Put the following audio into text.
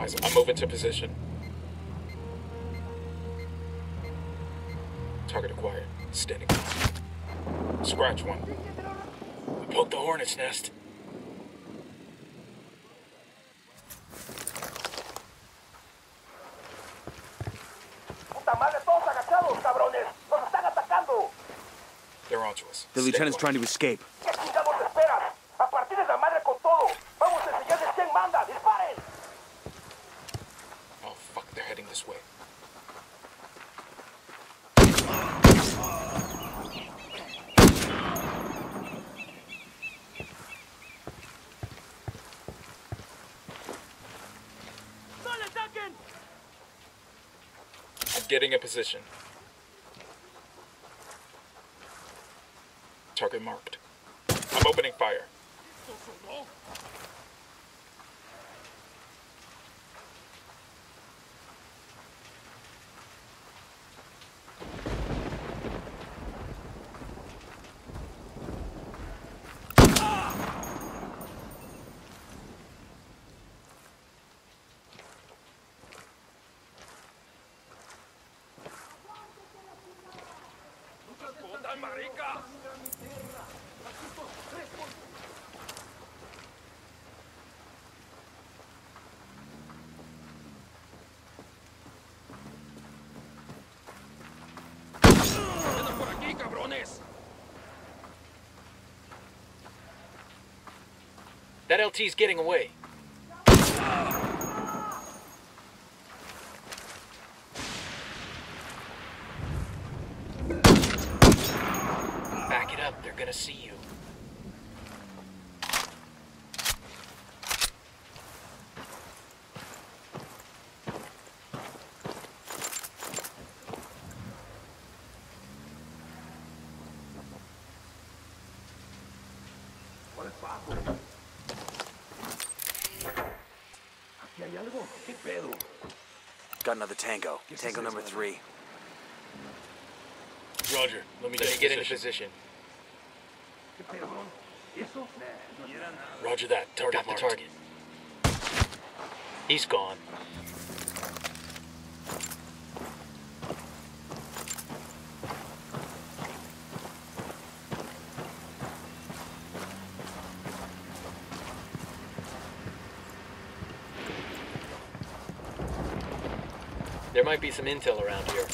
Eyes, I'm moving to position. Target acquired. Standing. Scratch one. I poked the hornet's nest. ¡Puta madre, todos agachados, cabrones! ¡Nos están atacando! They're onto us. The Stay lieutenant's quiet. trying to escape. I'm getting a position. Target marked. I'm opening fire. That LT's getting away. Up, they're gonna see you. ¿Aquí hay algo? ¿Qué pedo? Got another tango. Tango number three. Roger, let me get, get into position. ¿Qué pedo? ¿Eso? Roger that. Target Got the target. He's gone. There might be some intel around here.